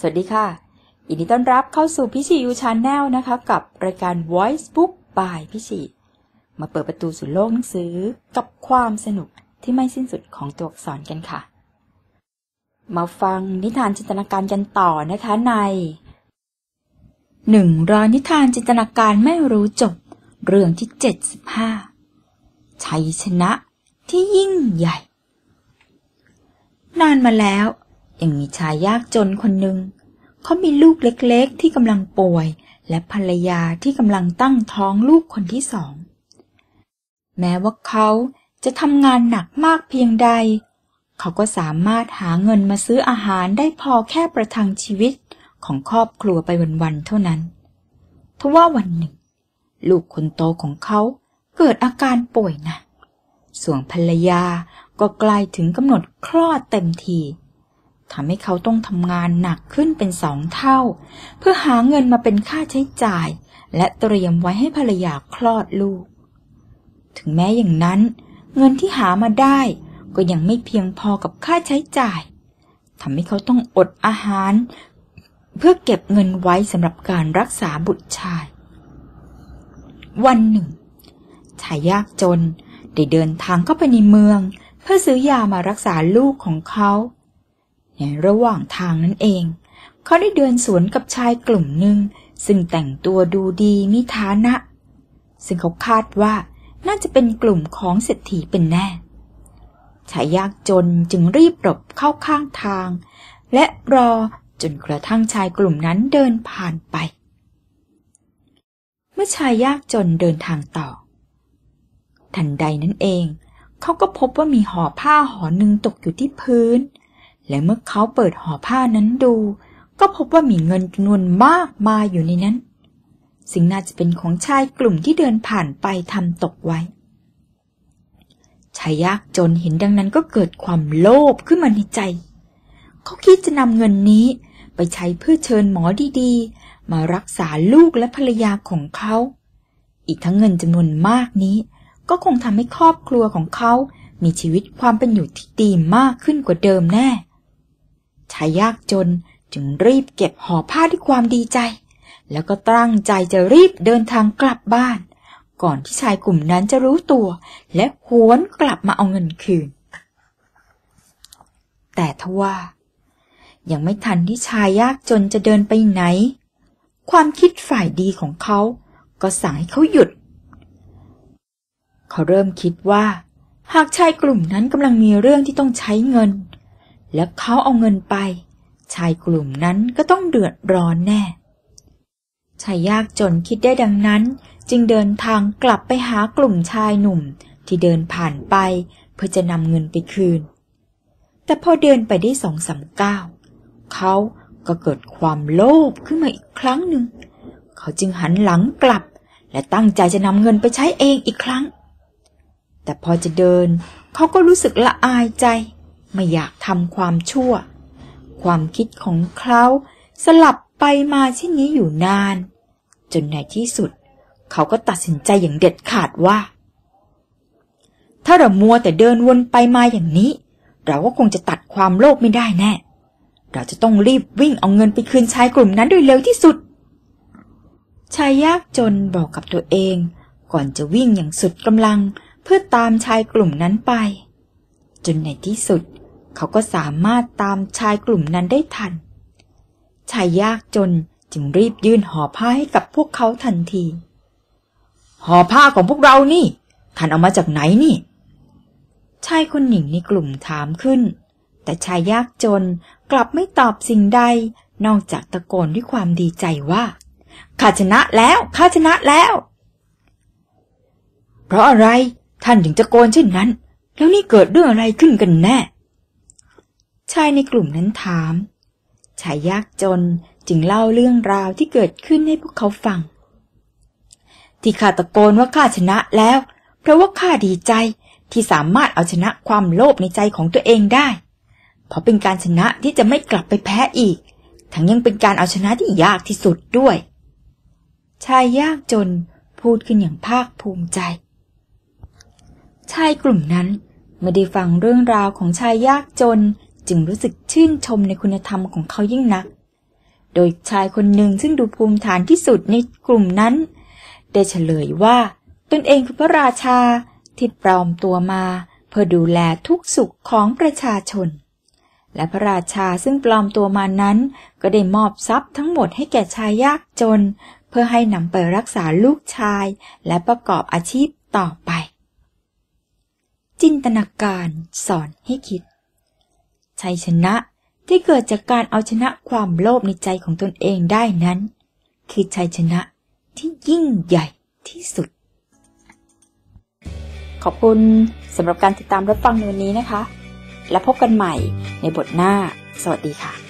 สวัสดีค่ะยินดีต้อนรับเข้าสู่พิชียู Channel นะคะ กับรายการ Voice Book by พิชีมาเปิดประตูสู่โลกหนังสือกับความสนุกที่ไม่สิ้นสุดของตัวอักษรกันค่ะ มาฟังนิทานจินตนาการกันต่อนะคะในหนึ่งร้อยนิทานจินตนาการไม่รู้จบ เรื่องที่75ชัยชนะที่ยิ่งใหญ่ นานมาแล้ว ยังมีชายยากจนคนหนึ่ง เขามีลูกเล็กๆ ที่กำลังป่วย และภรรยาที่กำลังตั้งท้องลูกคนที่สอง แม้ว่าเขาจะทำงานหนักมากเพียงใด เขาก็สามารถหาเงินมาซื้ออาหารได้พอแค่ประทังชีวิตของครอบครัวไปวันๆเท่านั้นทว่าวันหนึ่ง ลูกคนโตของเขาเกิดอาการป่วยหนะส่วนภรรยาก็ใกล้ถึงกำหนดคลอดเต็มที ทำให้เขาต้องทำงานหนักขึ้นเป็นสองเท่า เพื่อหาเงินมาเป็นค่าใช้จ่าย และเตรียมไว้ให้ภรรยาคลอดลูก ถึงแม้อย่างนั้น เงินที่หามาได้ก็ยังไม่เพียงพอกับค่าใช้จ่ายทำให้เขาต้องอดอาหาร เพื่อเก็บเงินไว้สำหรับการรักษาบุตรชาย วันหนึ่งชายยากจนได้เดินทางเข้าไปในเมือง เพื่อซื้อยามารักษาลูกของเขา ในระหว่างทางนั้นเอง เขาได้เดินสวนกับชายกลุ่มหนึ่ง ซึ่งแต่งตัวดูดีมีฐานะ ซึ่งเขาคาดว่าน่าจะเป็นกลุ่มของเศรษฐีเป็นแน่ชายยากจนจึงรีบหลบเข้าข้างทาง และรอจนกระทั่งชายกลุ่มนั้นเดินผ่านไป เมื่อชายยากจนเดินทางต่อ ทันใดนั้นเอง เขาก็พบว่ามีห่อผ้าห่อหนึ่งตกอยู่ที่พื้น และเมื่อเขาเปิดห่อผ้านั้นดู ก็พบว่ามีเงินจำนวนมากมาอยู่ในนั้นซึ่งน่าจะเป็นของชายกลุ่มที่เดินผ่านไปทำตกไว้ชายยากจนเห็นดังนั้นก็เกิดความโลภขึ้นมาในใจ เขาคิดจะนำเงินนี้ไปใช้เพื่อเชิญหมอดีๆ มารักษาลูกและภรรยาของเขา อีกทั้งเงินจำนวนมากนี้ ก็คงทำให้ครอบครัวของเขา มีชีวิตความเป็นอยู่ที่ดีมากขึ้นกว่าเดิมแน่ ชายยากจนจึงรีบเก็บห่อผ้าด้วยความดีใจ แล้วก็ตั้งใจจะรีบเดินทางกลับบ้าน ก่อนที่ชายกลุ่มนั้นจะรู้ตัว และหวนกลับมาเอาเงินคืน แต่ทว่า ยังไม่ทันที่ชายยากจนจะเดินไปไหน ความคิดฝ่ายดีของเขา ก็สั่งให้เขาหยุด เขาเริ่มคิดว่า หากชายกลุ่มนั้นกำลังมีเรื่องที่ต้องใช้เงิน และเขาเอาเงินไป ชายกลุ่มนั้นก็ต้องเดือดร้อนแน่ ชายยากจนคิดได้ดังนั้น จึงเดินทางกลับไปหากลุ่มชายหนุ่มที่เดินผ่านไปเพื่อจะนำเงินไปคืน แต่พอเดินไปได้สองสามก้าวเขาก็เกิดความโลภขึ้นมาอีกครั้งหนึ่ง เขาจึงหันหลังกลับ และตั้งใจจะนำเงินไปใช้เองอีกครั้ง แต่พอจะเดินเขาก็รู้สึกละอายใจ ไม่อยากทำความชั่ว ความคิดของเขาสลับไปมาเช่นนี้อยู่นาน จนในที่สุด เขาก็ตัดสินใจอย่างเด็ดขาดว่า ถ้าเรามัวแต่เดินวนไปมาอย่างนี้ เราก็คงจะตัดความโลภไม่ได้แน่ เราจะต้องรีบวิ่งเอาเงินไปคืนชายกลุ่มนั้นโดยเร็วที่สุด ชายยากจนบอกกับตัวเอง ก่อนจะวิ่งอย่างสุดกำลังเพื่อตามชายกลุ่มนั้นไป จนในที่สุด เขาก็สามารถตามชายกลุ่มนั้นได้ทัน ชายยากจนจึงรีบยื่นห่อผ้าให้กับพวกเขาทันที ห่อผ้าของพวกเรานี่ ท่านเอามาจากไหนนี่ ชายคนหนึ่งในกลุ่มถามขึ้น แต่ชายยากจนกลับไม่ตอบสิ่งใด นอกจากตะโกนด้วยความดีใจว่า ข้าชนะแล้วข้าชนะแล้ว เพราะอะไรท่านถึงจะโกนเช่นนั้น แล้วนี่เกิดเรื่องอะไรขึ้นกันแน่ ชายในกลุ่มนั้นถาม ชายยากจนจึงเล่าเรื่องราวที่เกิดขึ้นให้พวกเขาฟัง ที่ข้าตะโกนว่าข้าชนะแล้ว เพราะว่าข้าดีใจที่สามารถเอาชนะความโลภในใจของตัวเองได้ เพราะเป็นการชนะที่จะไม่กลับไปแพ้อีก ทั้งยังเป็นการเอาชนะที่ยากที่สุดด้วย ชายยากจนพูดขึ้นอย่างภาคภูมิใจ ชายกลุ่มนั้นไม่ได้ฟังเรื่องราวของชายยากจน จึงรู้สึกชื่นชมในคุณธรรมของเขายิ่งนัก โดยชายคนหนึ่งซึ่งดูภูมิฐานที่สุดในกลุ่มนั้น ได้เฉลยว่า ตนเองคือพระราชาที่ปลอมตัวมา เพื่อดูแลทุกสุขของประชาชน และพระราชาซึ่งปลอมตัวมานั้น ก็ได้มอบทรัพย์ทั้งหมดให้แก่ชายยากจน เพื่อให้นำไปรักษาลูกชาย และประกอบอาชีพต่อไปจินตนาการสอนให้คิด ชัยชนะที่เกิดจากการเอาชนะความโลภในใจของตนเองได้นั้น คือชัยชนะที่ยิ่งใหญ่ที่สุด ขอบคุณสำหรับการติดตามรับฟังในวันนี้นะคะ และพบกันใหม่ในบทหน้า สวัสดีค่ะ